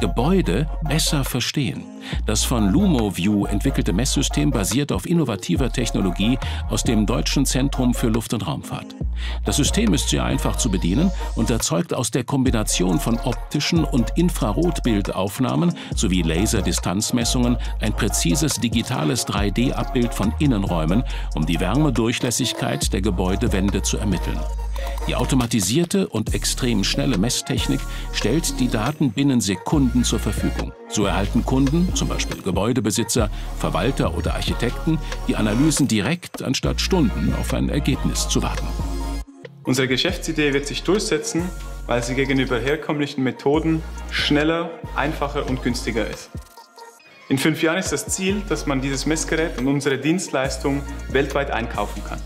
Gebäude besser verstehen. Das von LumoView entwickelte Messsystem basiert auf innovativer Technologie aus dem Deutschen Zentrum für Luft- und Raumfahrt. Das System ist sehr einfach zu bedienen und erzeugt aus der Kombination von optischen und Infrarotbildaufnahmen sowie Laserdistanzmessungen ein präzises digitales 3D-Abbild von Innenräumen, um die Wärmedurchlässigkeit der Gebäudewände zu ermitteln. Die automatisierte und extrem schnelle Messtechnik stellt die Daten binnen Sekunden zur Verfügung. So erhalten Kunden, zum Beispiel Gebäudebesitzer, Verwalter oder Architekten, die Analysen direkt anstatt Stunden auf ein Ergebnis zu warten. Unsere Geschäftsidee wird sich durchsetzen, weil sie gegenüber herkömmlichen Methoden schneller, einfacher und günstiger ist. In fünf Jahren ist das Ziel, dass man dieses Messgerät und unsere Dienstleistung weltweit einkaufen kann.